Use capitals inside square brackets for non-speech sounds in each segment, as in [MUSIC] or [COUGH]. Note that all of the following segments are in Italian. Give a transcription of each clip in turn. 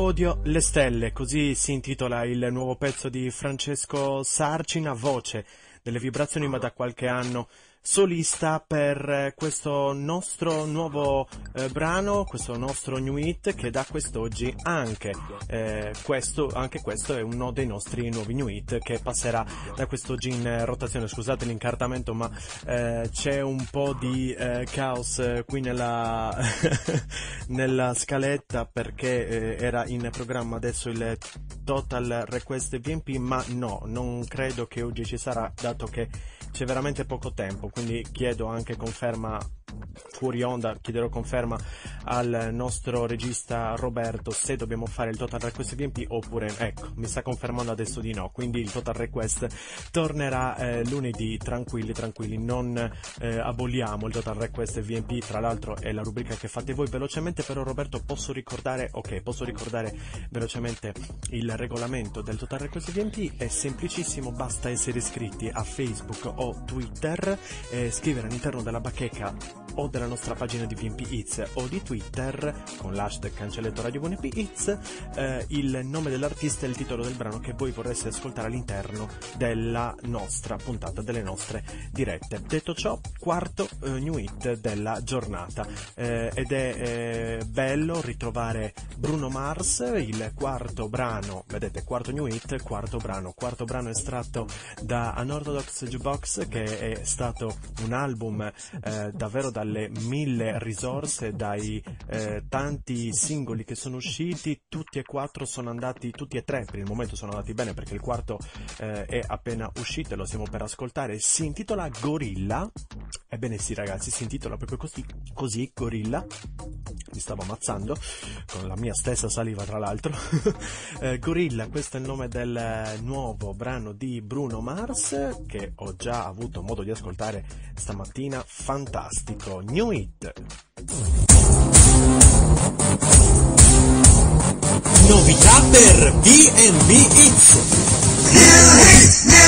Odio le stelle, così si intitola il nuovo pezzo di Francesco Sarcina, voce delle vibrazioni ma da qualche anno solista per eh, questo nostro nuovo eh, brano, questo nostro new hit che da quest'oggi anche, eh, questo, anche questo è uno dei nostri nuovi new hit che passerà da quest'oggi in rotazione. Scusate l'incartamento ma eh, c'è un po' di eh, caos eh, qui nella, [LAUGHS] nella scaletta perché era in programma adesso il Total Request VMP ma no, non credo che oggi ci sarà dato che c'è veramente poco tempo, quindi chiedo anche conferma fuori onda chiederò conferma al nostro regista Roberto se dobbiamo fare il Total Request VMP oppure ecco mi sta confermando adesso di no. Quindi il Total Request tornerà eh, lunedì. Tranquilli tranquilli non eh, aboliamo il Total Request VMP tra l'altro è la rubrica che fate voi velocemente però Roberto posso ricordare ok posso ricordare velocemente il regolamento del Total Request VMP è semplicissimo basta essere iscritti a Facebook o Twitter eh, scrivere all'interno della bacheca o della nostra pagina di VMP Hits o di Twitter con l'hashtag cancelletto radio VMP Hits eh, il nome dell'artista e il titolo del brano che voi vorreste ascoltare all'interno della nostra puntata, delle nostre dirette. Detto ciò, quarto eh, new hit della giornata eh, ed è eh, bello ritrovare Bruno Mars, il quarto brano, vedete, quarto new hit, quarto brano, quarto brano estratto da Unorthodox Jukebox che è stato un album eh, davvero dalle mille risorse, dai eh, tanti singoli che sono usciti, tutti e quattro sono andati, tutti e tre per il momento sono andati bene perché il quarto eh, è appena uscito e lo stiamo per ascoltare, si intitola Gorilla, ebbene sì ragazzi, si intitola proprio così, così Gorilla, mi stavo ammazzando con la mia stessa saliva tra l'altro, [LAUGHS] eh, Gorilla, questo è il nome del nuovo brano di Bruno Mars che ho già avuto modo di ascoltare stamattina, fantastico New Hit. Novità per. New Hits, New Hits.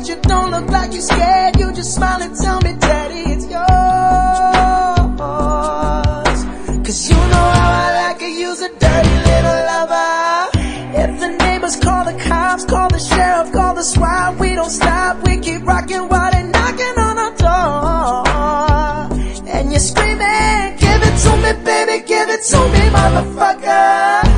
But you don't look like you're scared. You just smile and tell me, Daddy, it's yours. Cause you know how I like it. You's a dirty little lover. If the neighbors call the cops, call the sheriff, call the SWAT, we don't stop. We keep rocking while they're knocking on our door. And you're screaming, give it to me, baby, give it to me, motherfucker.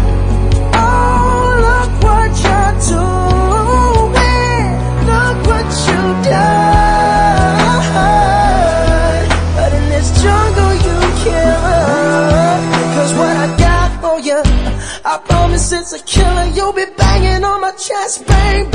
Never ever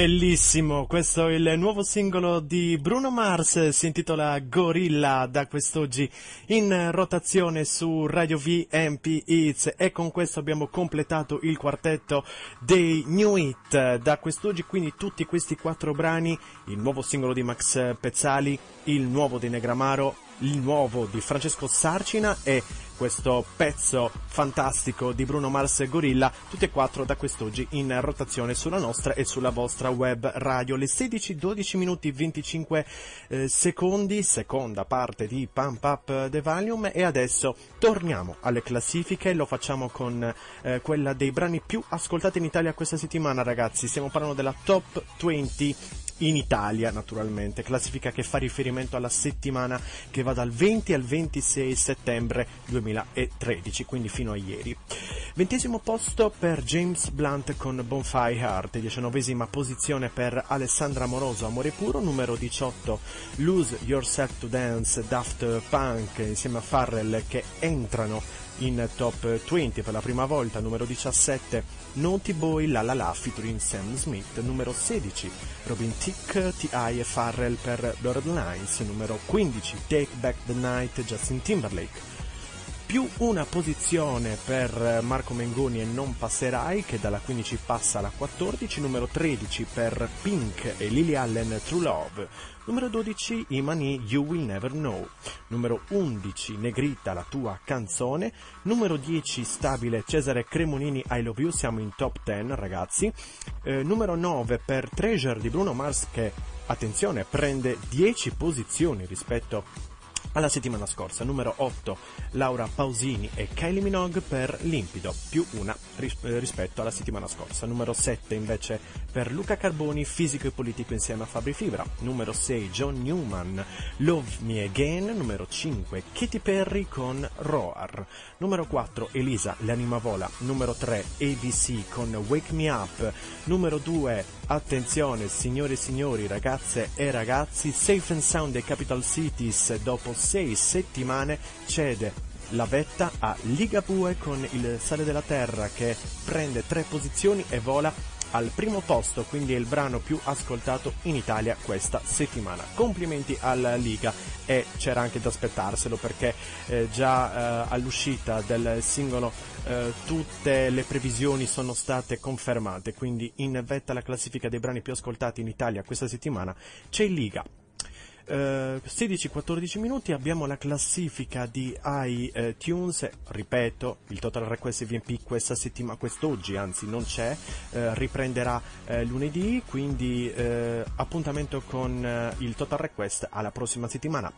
Bellissimo, questo è il nuovo singolo di Bruno Mars, si intitola Gorilla, da quest'oggi in rotazione su Radio VMP Hits. E con questo abbiamo completato il quartetto dei New Hit, da quest'oggi quindi tutti questi quattro brani, il nuovo singolo di Max Pezzali, il nuovo di Negramaro, il nuovo di Francesco Sarcina e questo pezzo fantastico di Bruno Mars e Gorilla, tutti e quattro da quest'oggi in rotazione sulla nostra e sulla vostra web radio. Le 16, 12 minuti 25 eh, secondi, seconda parte di Pump Up The Volume e adesso torniamo alle classifiche, lo facciamo con eh, quella dei brani più ascoltati in Italia questa settimana ragazzi, stiamo parlando della Top 20 in Italia naturalmente, classifica che fa riferimento alla settimana che va dal 20 al 26 settembre 2013, quindi fino a ieri. Ventesimo posto per James Blunt con Bonfire Heart, diciannovesima posizione per Alessandra Moroso Amore Puro, numero 18 Lose Yourself to Dance Daft Punk insieme a Farrell che entrano in top 20 per la prima volta, numero 17 Naughty Boy La La La featuring Sam Smith, numero 16 Robin Tick, T.I. e Farrell per Bloodlines, numero 15 Take Back the Night Justin Timberlake, più una posizione per Marco Mengoni e Non Passerai che dalla 15 passa alla 14, numero 13 per Pink e Lily Allen True Love, numero 12 Imani You Will Never Know, numero 11 Negrita La Tua Canzone, numero 10 Stabile Cesare Cremonini I Love You, siamo in top 10 ragazzi, eh, numero 9 per Treasure di Bruno Mars che, attenzione, prende 10 posizioni rispetto alla settimana scorsa, numero 8 Laura Pausini e Kylie Minogue per Limpido, più una ris- eh, rispetto alla settimana scorsa. Numero 7 invece per Luca Carboni, Fisico e Politico insieme a Fabri Fibra. Numero 6 John Newman, Love Me Again. Numero 5 Katy Perry con Roar. Numero 4 Elisa, L'anima vola. Numero 3 ABC con Wake Me Up. Numero 2 Attenzione, signore e signori, ragazze e ragazzi, Safe and Sound dei Capital Cities dopo sei settimane cede la vetta a Ligabue con il Sale della Terra che prende tre posizioni e vola al primo posto, quindi è il brano più ascoltato in Italia questa settimana. Complimenti alla Liga e c'era anche da aspettarselo perché eh, già eh, all'uscita del singolo eh, tutte le previsioni sono state confermate, quindi in vetta alla classifica dei brani più ascoltati in Italia questa settimana c'è Liga. Uh, 16-14 minuti abbiamo la classifica di iTunes, ripeto, il Total Request VMP questa settimana, quest'oggi anzi non c'è, uh, riprenderà uh, lunedì, quindi appuntamento con il Total Request alla prossima settimana.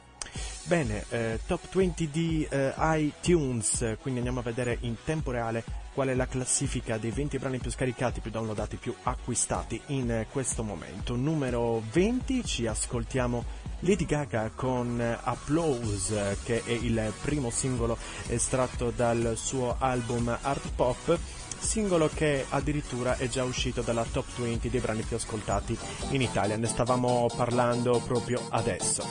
Bene, top 20 di iTunes, quindi andiamo a vedere in tempo reale qual è la classifica dei 20 brani più scaricati, più downloadati, più acquistati in questo momento. Numero 20 ci ascoltiamo Lady Gaga con Applause, che è il primo singolo estratto dal suo album Art Pop singolo che addirittura è già uscito dalla top 20 dei brani più ascoltati in Italia. Ne stavamo parlando proprio adesso.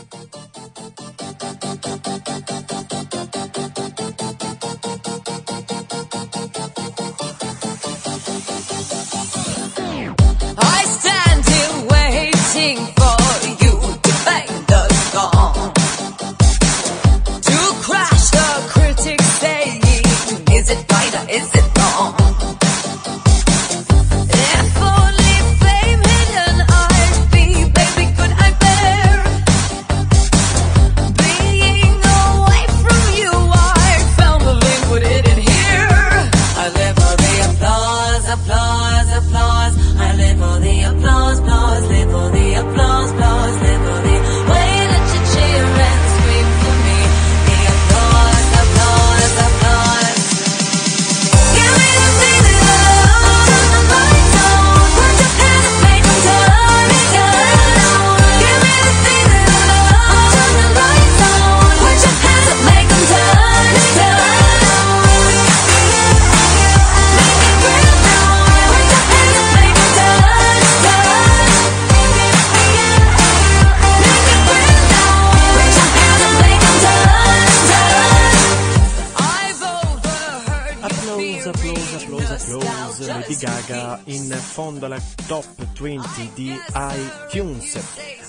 Fondo alla top 20 di iTunes.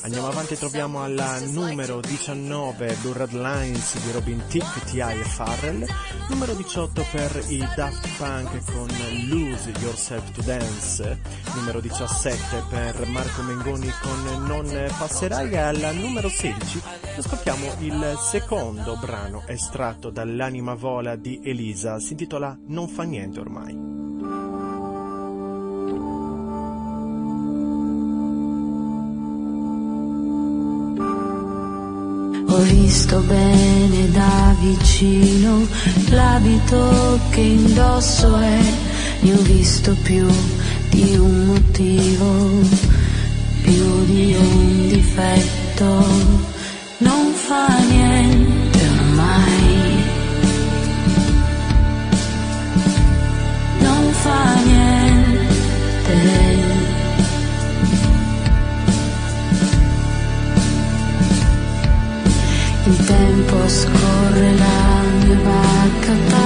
Andiamo avanti e troviamo al numero 19 Blue Red Lines di Robin Tick, T.I. e Farrell, numero 18 per i Daft Punk con Lose Yourself to Dance, numero 17 per Marco Mengoni con Non passerai e al numero 16 ascoltiamo il secondo brano estratto dall'anima vola di Elisa, si intitola Non fa niente ormai. Visto bene da vicino l'abito che indosso e ne ho visto più di un motivo, più di un difetto. Non fa niente ormai. Non fa niente. Scorre, la mia barca